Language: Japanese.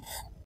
you